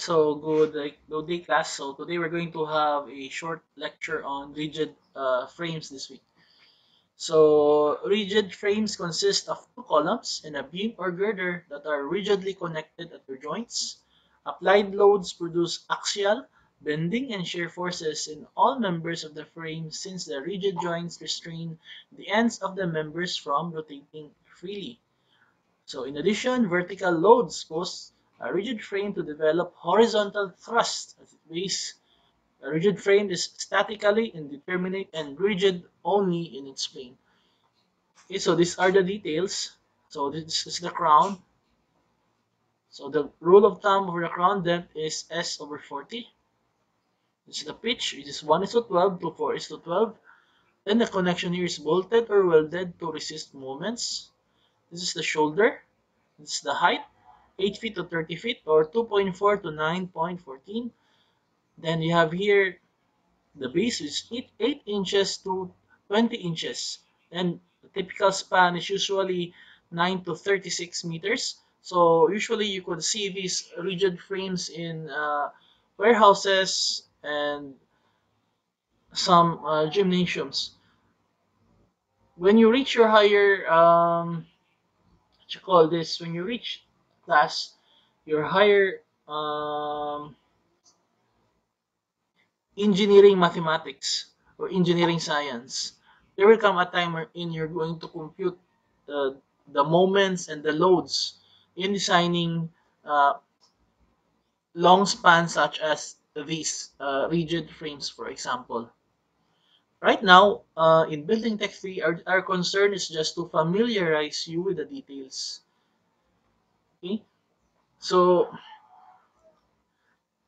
so good, day class. So today we're going to have a short lecture on rigid uh, frames this week. So rigid frames consist of two columns and a beam or girder that are rigidly connected at their joints. Applied loads produce axial, bending, and shear forces in all members of the frame since the rigid joints restrain the ends of the members from rotating freely. So in addition, vertical loads cause a rigid frame to develop horizontal thrust at its base. A rigid frame is statically indeterminate and rigid only in its plane. Okay, so these are the details. So this is the crown. So the rule of thumb for the crown depth is S over 40. This is the pitch, which is 1 is to 12 to 4 is to 12. Then the connection here is bolted or welded to resist moments. This is the shoulder. This is the height, 8 feet to 30 feet or 2.4 to 9.14. Then you have here the base is 8, 8 inches to 20 inches. And the typical span is usually 9 to 36 meters. So usually you could see these rigid frames in uh, warehouses and some uh, gymnasiums. When you reach your higher, um, what you call this, when you reach class, your higher um, engineering mathematics or engineering science, there will come a time wherein you're going to compute the, the moments and the loads in designing uh, long spans such as these uh, rigid frames, for example. Right now, uh, in Building Tech 3, our, our concern is just to familiarize you with the details. Okay? So,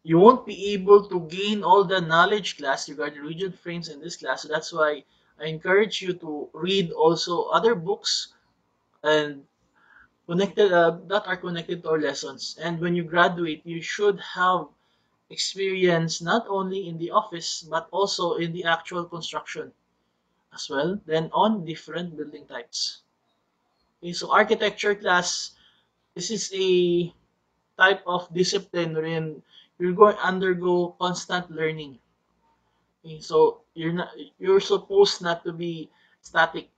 you won't be able to gain all the knowledge class regarding rigid frames in this class. So that's why I encourage you to read also other books and connected uh, that are connected to our lessons. And when you graduate, you should have experience not only in the office but also in the actual construction as well. Then on different building types. Okay, so architecture class, this is a type of discipline wherein you're going to undergo constant learning. Okay, so you're not you're supposed not to be static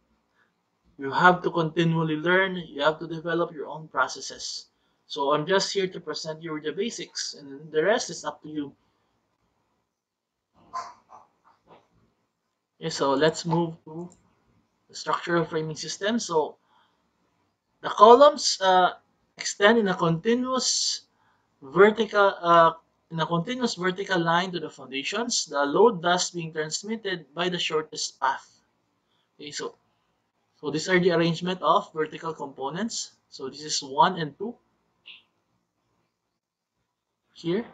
you have to continually learn, you have to develop your own processes. So I'm just here to present you the basics and the rest is up to you. Okay, so let's move to the structural framing system. So the columns uh, extend in a continuous vertical uh, in a continuous vertical line to the foundations, the load thus being transmitted by the shortest path. Okay, so so these are the arrangement of vertical components. So this is 1 and 2 here.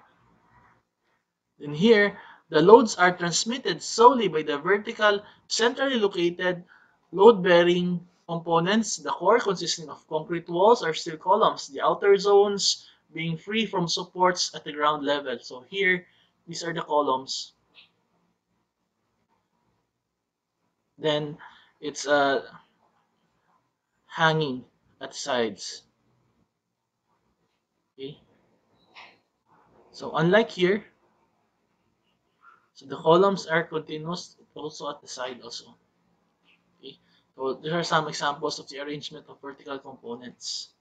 Then here, the loads are transmitted solely by the vertical, centrally located, load-bearing components, the core consisting of concrete walls or steel columns, the outer zones being free from supports at the ground level. So here, these are the columns. Then it's uh, hanging at sides. Okay. So unlike here, so the columns are continuous also at the side also. Okay. So there are some examples of the arrangement of vertical components.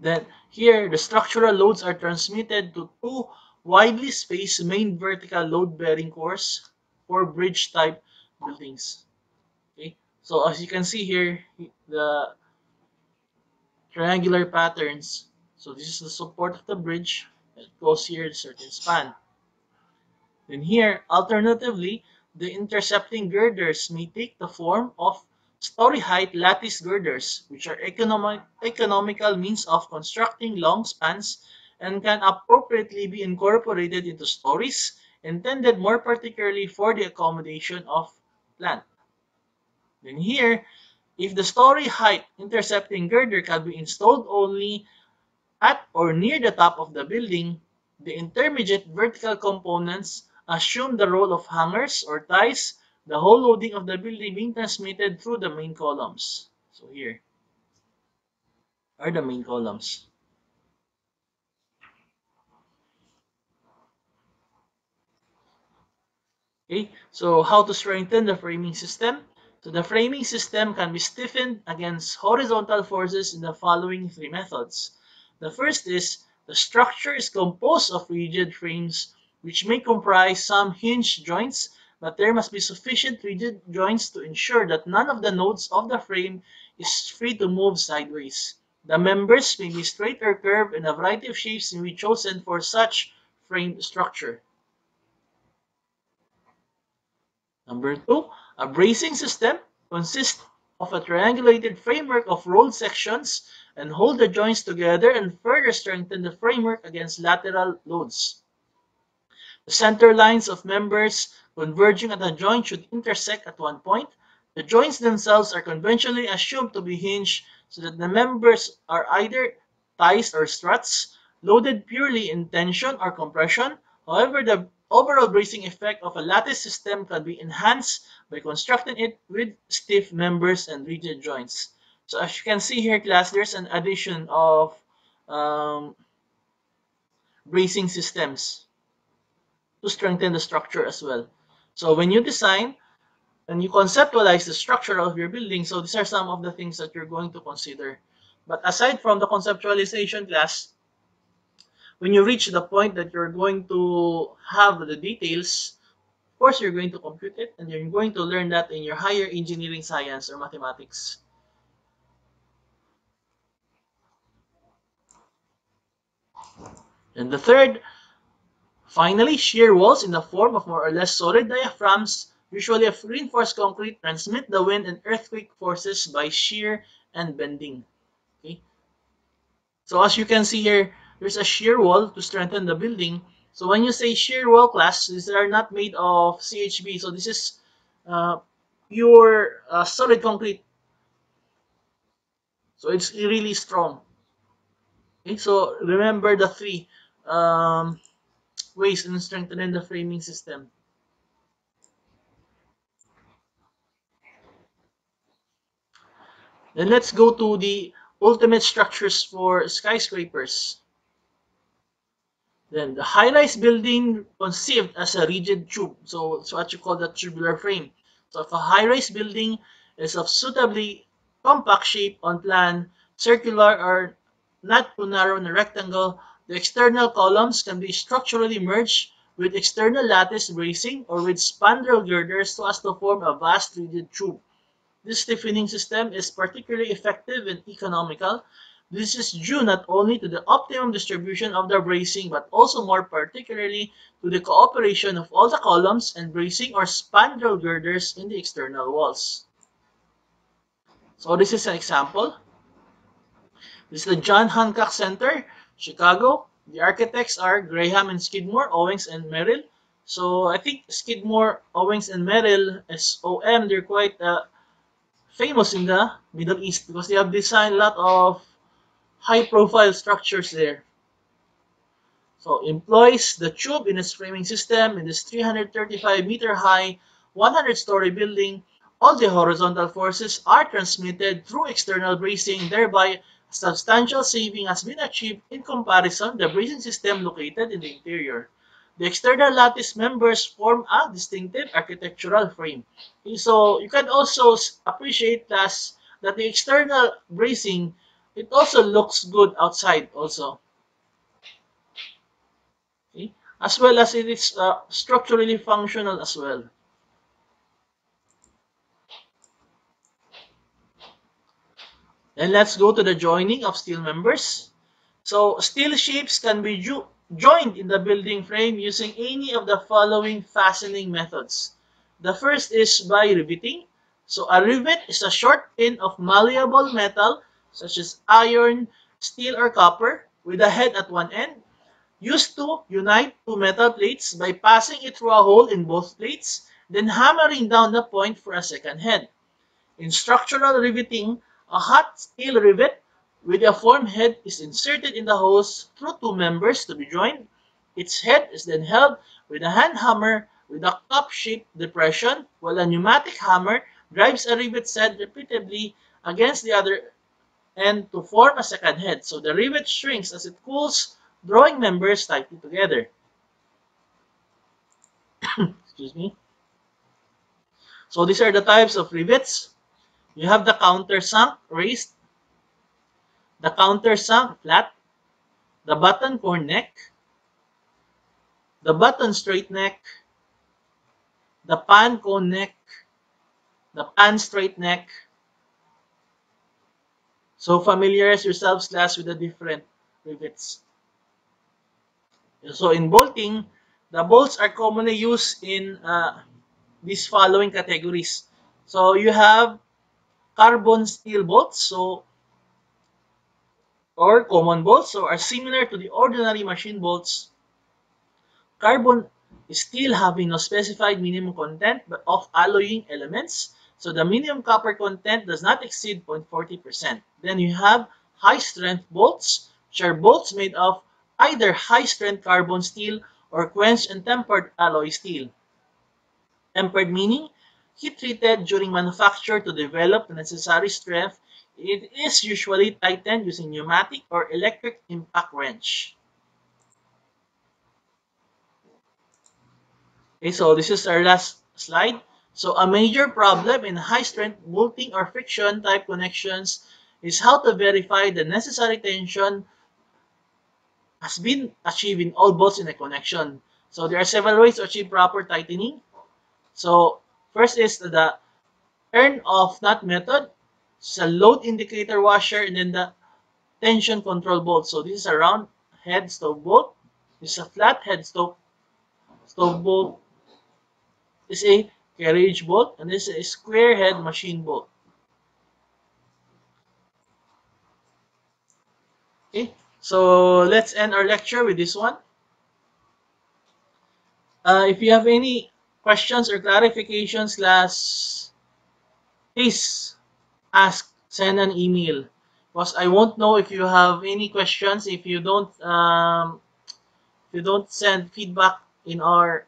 Then here, the structural loads are transmitted to two widely spaced main vertical load-bearing cores for bridge type buildings. Okay, so as you can see here, the triangular patterns. So this is the support of the bridge. It goes here a certain span. Then here, alternatively, the intercepting girders may take the form of story height lattice girders, which are economic, economical means of constructing long spans and can appropriately be incorporated into stories intended more particularly for the accommodation of plant. Then here, if the story height intercepting girder can be installed only at or near the top of the building, the intermediate vertical components assume the role of hangers or ties, the whole loading of the building being transmitted through the main columns. So here are the main columns. Okay, so how to strengthen the framing system? So the framing system can be stiffened against horizontal forces in the following three methods. The first is the structure is composed of rigid frames which may comprise some hinged joints, but there must be sufficient rigid joints to ensure that none of the nodes of the frame is free to move sideways. The members may be straight or curved and a variety of shapes may be chosen for such frame structure. Number two, a bracing system consists of a triangulated framework of rolled sections and hold the joints together and further strengthen the framework against lateral loads. The center lines of members converging at a joint should intersect at one point. The joints themselves are conventionally assumed to be hinged so that the members are either ties or struts, loaded purely in tension or compression. However, the overall bracing effect of a lattice system can be enhanced by constructing it with stiff members and rigid joints. So as you can see here, class, there's an addition of um, bracing systems to strengthen the structure as well. So when you design and you conceptualize the structure of your building, so these are some of the things that you're going to consider. But aside from the conceptualization class, when you reach the point that you're going to have the details, of course you're going to compute it and you're going to learn that in your higher engineering science or mathematics. And the third, finally, shear walls in the form of more or less solid diaphragms, usually of reinforced concrete, transmit the wind and earthquake forces by shear and bending. Okay. So as you can see here, there's a shear wall to strengthen the building. So when you say shear wall class, these are not made of CHB. So this is uh, pure uh, solid concrete. So it's really strong. Okay, so remember the three um, ways in strengthening the framing system. Then let's go to the ultimate structures for skyscrapers. Then the high-rise building conceived as a rigid tube. So it's what you call the tubular frame. So if a high-rise building is of suitably compact shape on plan, circular or not too narrow in a rectangle, the external columns can be structurally merged with external lattice bracing or with spandrel girders so as to form a vast rigid tube. This stiffening system is particularly effective and economical. This is due not only to the optimum distribution of the bracing but also more particularly to the cooperation of all the columns and bracing or spandrel girders in the external walls. So this is an example. This is the John Hancock Center Chicago. The architects are Graham and Skidmore, Owings and Merrill. So I think Skidmore, Owings and Merrill, SOM, they're quite uh, famous in the Middle East because they have designed a lot of high-profile structures there. So employs the tube in its framing system in this 335 meter high, 100 story building. All the horizontal forces are transmitted through external bracing, thereby substantial saving has been achieved in comparison the bracing system located in the interior. The external lattice members form a distinctive architectural frame. Okay, so you can also appreciate that, that the external bracing, it also looks good outside also. Okay, as well as it is uh, structurally functional as well. Then let's go to the joining of steel members. So steel shapes can be joined in the building frame using any of the following fastening methods. The first is by riveting. So a rivet is a short pin of malleable metal such as iron, steel, or copper with a head at one end used to unite two metal plates by passing it through a hole in both plates, then hammering down the point for a second head. In structural riveting, a hot steel rivet with a form head is inserted in the holes through two members to be joined. Its head is then held with a hand hammer with a cup-shaped depression, while a pneumatic hammer drives a rivet's head repeatedly against the other end to form a second head. So the rivet shrinks as it cools, drawing members tightly together. Excuse me. So these are the types of rivets. You have the countersunk raised, the countersunk flat, the button cone neck, the button straight neck, the pan cone neck, the pan straight neck. So familiarize yourselves class with the different rivets. So in bolting, the bolts are commonly used in uh, these following categories. So you have carbon steel bolts, so or common bolts, so are similar to the ordinary machine bolts. Carbon steel having no specified minimum content of alloying elements, so the minimum copper content does not exceed 0.40%. Then you have high strength bolts, which are bolts made of either high strength carbon steel or quenched and tempered alloy steel. Tempered meaning heat treated during manufacture to develop the necessary strength. It is usually tightened using pneumatic or electric impact wrench. Okay, so this is our last slide. So a major problem in high-strength bolting or friction type connections is how to verify the necessary tension has been achieved in all bolts in a connection. So there are several ways to achieve proper tightening. So first is the turn of nut method. It's a load indicator washer and then the tension control bolt. So this is a round head stove bolt. This is a flat head stove, stove bolt. This is a carriage bolt and this is a square head machine bolt. Okay, so let's end our lecture with this one. Uh, if you have any questions or clarifications, class, please ask, send an email. Because I won't know if you have any questions if you don't um, if you don't send feedback in our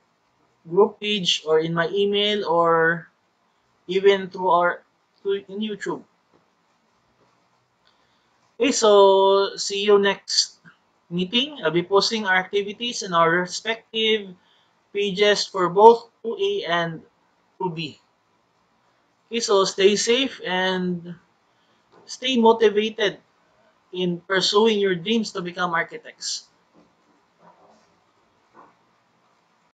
group page or in my email or even through our through in YouTube. Okay, so see you next meeting. I'll be posting our activities in our respective pages for both 2A and 2B. Okay, so stay safe and stay motivated in pursuing your dreams to become architects.